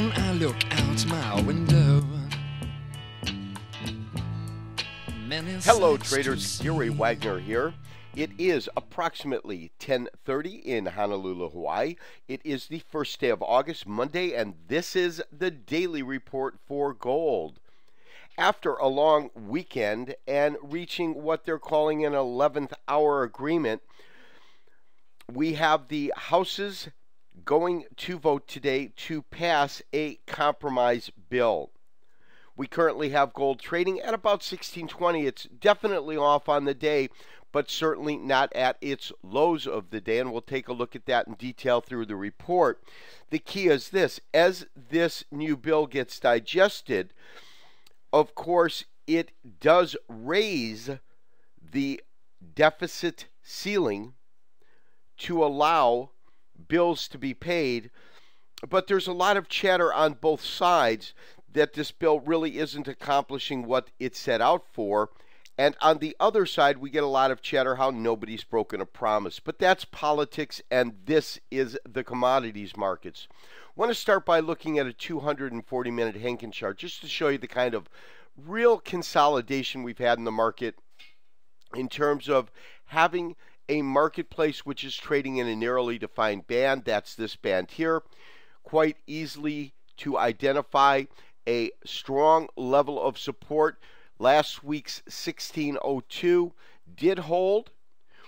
When I look out my window. Hello, traders. Gary Wagner here. It is approximately 10:30 in Honolulu, Hawaii. It is the first day of August, Monday, and this is the daily report for gold. After a long weekend and reaching what they're calling an 11th hour agreement, we have the House's going to vote today to pass a compromise bill. We currently have gold trading at about 1620. It's definitely off on the day, but certainly not at its lows of the day. And we'll take a look at that in detail through the report. The key is this as this new bill gets digested, of course, it does raise the deficit ceiling to allow bills to be paid. But there's a lot of chatter on both sides that this bill really isn't accomplishing what it set out for. And on the other side, we get a lot of chatter how nobody's broken a promise. But that's politics, and this is the commodities markets. I want to start by looking at a 240 minute Heikin chart just to show you the kind of real consolidation we've had in the market in terms of having a marketplace which is trading in a narrowly defined band. That's this band here. Quite easily to identify a strong level of support. Last week's 1602 did hold.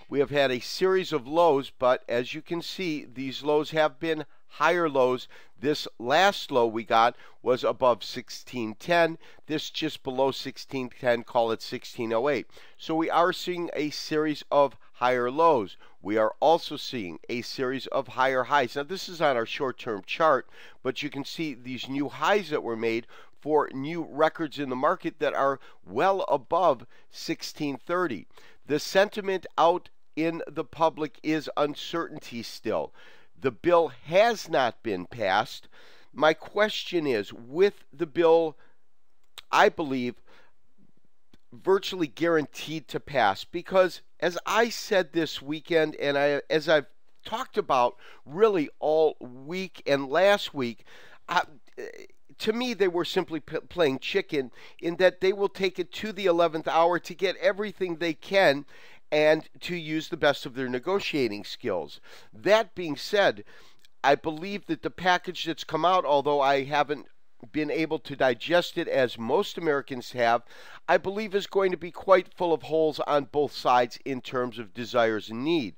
We have had a series of lows, but as you can see, these lows have been higher lows. This last low we got was above 1610. This just below 1610, call it 1608. So we are seeing a series of higher lows. We are also seeing a series of higher highs. Now, this is on our short term chart, but you can see these new highs that were made for new records in the market that are well above 1630. The sentiment out in the public is uncertainty still. The bill has not been passed. My question is with the bill, I believe, virtually guaranteed to pass because as I said this weekend and I as I've talked about really all week and last week I, to me they were simply p- playing chicken in that they will take it to the 11th hour to get everything they can and to use the best of their negotiating skills. That being said, I believe that the package that's come out, although I haven't been able to digest it as most Americans have, I believe is going to be quite full of holes on both sides in terms of desires and need.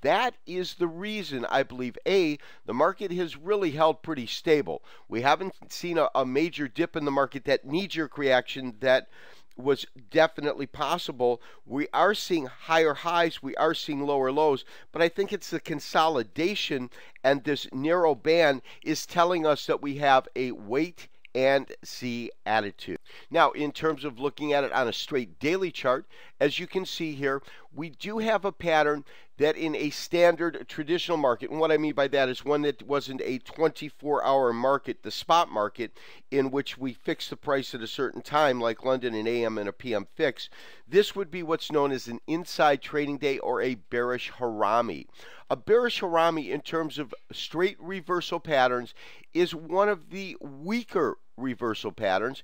That is the reason I believe A, the market has really held pretty stable. We haven't seen a, a major dip in the market, that knee jerk reaction that was definitely possible. We are seeing higher highs, we are seeing lower lows, but I think it's the consolidation and this narrow band is telling us that we have a wait and see attitude. Now, in terms of looking at it on a straight daily chart, as you can see here, we do have a pattern that in a standard traditional market, and what I mean by that is one that wasn't a 24 hour market, the spot market, in which we fix the price at a certain time, like London and AM and a PM fix, this would be what's known as an inside trading day or a bearish harami. A bearish harami, in terms of straight reversal patterns, is one of the weaker reversal patterns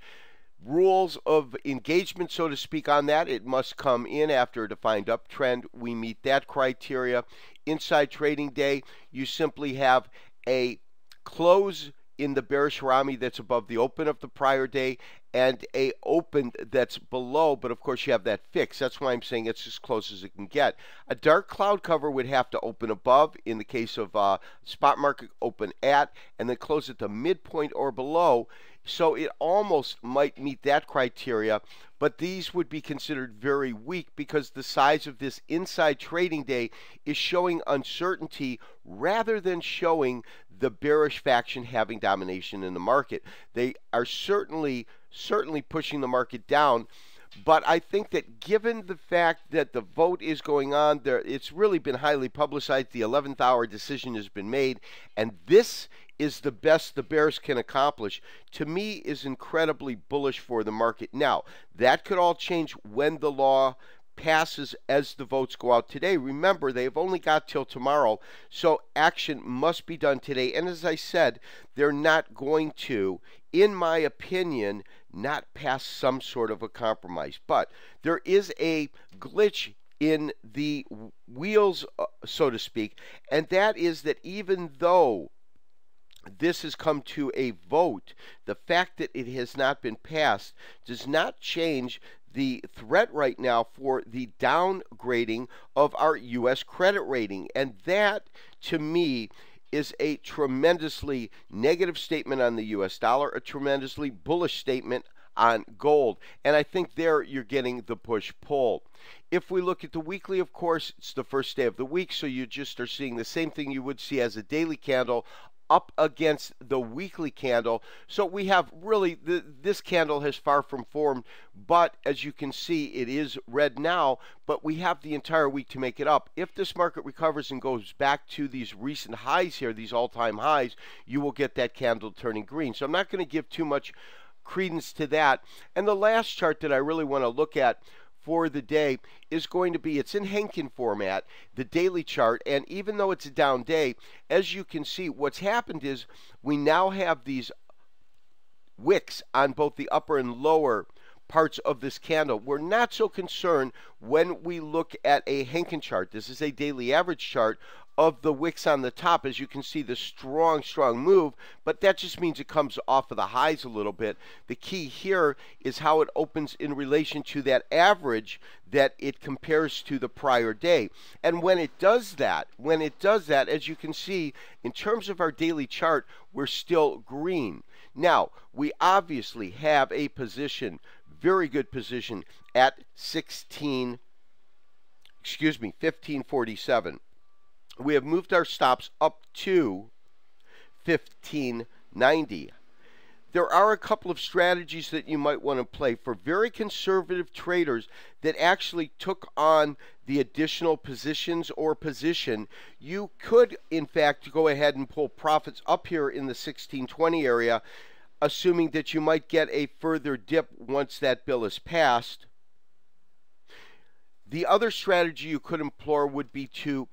rules of engagement, so to speak, on that. It must come in after a defined uptrend. We meet that criteria. Inside trading day, you simply have a close in the bearish harami that's above the open of the prior day and a open that's below but of course you have that fix that's why i'm saying it's as close as it can get a dark cloud cover would have to open above in the case of uh, spot market open at and then close at the midpoint or below so it almost might meet that criteria, but these would be considered very weak because the size of this inside trading day is showing uncertainty rather than showing the bearish faction having domination in the market. They are certainly certainly pushing the market down. But I think that given the fact that the vote is going on, there it's really been highly publicized. The 11th hour decision has been made, and this is the best the Bears can accomplish, to me is incredibly bullish for the market. Now, that could all change when the law passes as the votes go out today. Remember, they've only got till tomorrow, so action must be done today. And as I said, they're not going to, in my opinion, not pass some sort of a compromise. But there is a glitch in the wheels, uh, so to speak, and that is that even though this has come to a vote, the fact that it has not been passed does not change the threat right now for the downgrading of our U.S. credit rating. And that, to me, is a tremendously negative statement on the US dollar, a tremendously bullish statement on gold. And I think there you're getting the push pull. If we look at the weekly, of course, it's the first day of the week, so you just are seeing the same thing you would see as a daily candle up against the weekly candle. So we have really the, this candle has far from formed, but as you can see, it is red now. But we have the entire week to make it up. If this market recovers and goes back to these recent highs here, these all-time highs, you will get that candle turning green. So I'm not going to give too much credence to that. And the last chart that I really want to look at for the day is going to be it's in Heikin format, the daily chart, and even though it's a down day, as you can see, what's happened is we now have these wicks on both the upper and lower parts of this candle. We're not so concerned when we look at a Heikin chart. This is a daily average chart of the wicks on the top. As you can see, the strong, strong move, but that just means it comes off of the highs a little bit. The key here is how it opens in relation to that average that it compares to the prior day. And when it does that, when it does that, as you can see, in terms of our daily chart, we're still green. Now, we obviously have a position, very good position at 16, excuse me, 1547 we have moved our stops up to 1590. There are a couple of strategies that you might want to play for very conservative traders that actually took on the additional positions or position. You could, in fact, go ahead and pull profits up here in the 1620 area, assuming that you might get a further dip once that bill is passed. The other strategy you could employ would be to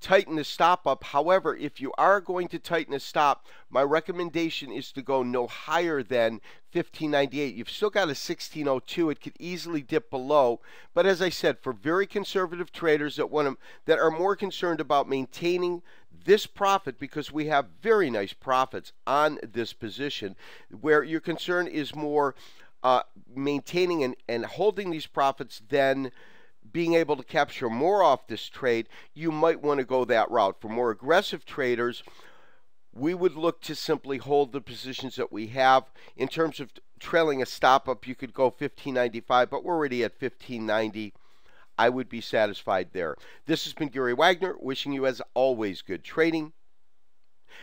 tighten the stop up. However, if you are going to tighten the stop, my recommendation is to go no higher than 1598. You've still got a 1602. It could easily dip below. But as I said, for very conservative traders that want to, that are more concerned about maintaining this profit because we have very nice profits on this position, where your concern is more uh, maintaining and, and holding these profits than being able to capture more off this trade, you might want to go that route. For more aggressive traders, we would look to simply hold the positions that we have. In terms of trailing a stop up, you could go 1595, but we're already at 1590. I would be satisfied there. This has been Gary Wagner, wishing you, as always, good trading.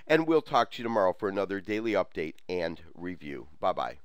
And we'll talk to you tomorrow for another daily update and review. Bye bye.